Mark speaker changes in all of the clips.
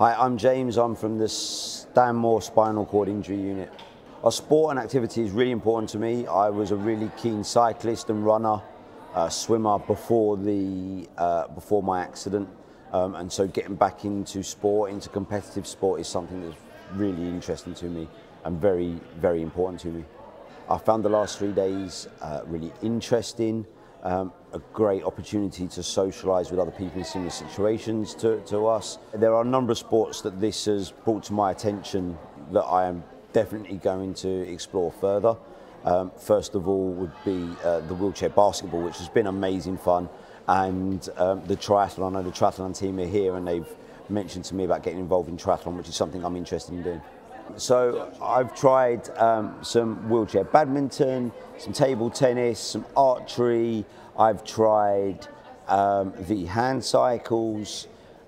Speaker 1: Hi, I'm James. I'm from the Stanmore Spinal Cord Injury Unit. Our sport and activity is really important to me. I was a really keen cyclist and runner, uh, swimmer before the uh, before my accident, um, and so getting back into sport, into competitive sport, is something that's really interesting to me and very very important to me. I found the last three days uh, really interesting um, a great opportunity to socialise with other people in similar situations to, to us. There are a number of sports that this has brought to my attention that I am definitely going to explore further. Um, first of all would be uh, the wheelchair basketball, which has been amazing fun, and um, the triathlon. I know the triathlon team are here and they've mentioned to me about getting involved in triathlon, which is something I'm interested in doing. So I've tried um, some wheelchair badminton, some table tennis, some archery. I've tried um, the hand cycles,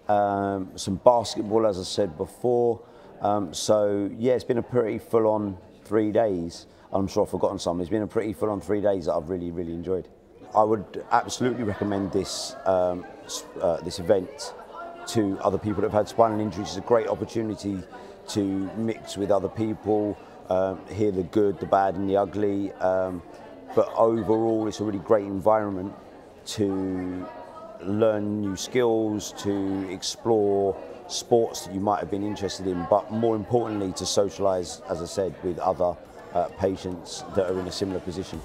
Speaker 1: um, some basketball, as I said before. Um, so yeah, it's been a pretty full-on three days. I'm sure I've forgotten some. It's been a pretty full-on three days that I've really, really enjoyed. I would absolutely recommend this um, uh, this event to other people that have had spinal injuries. It's a great opportunity to mix with other people, um, hear the good, the bad, and the ugly. Um, but overall, it's a really great environment to learn new skills, to explore sports that you might have been interested in, but more importantly, to socialise, as I said, with other uh, patients that are in a similar position.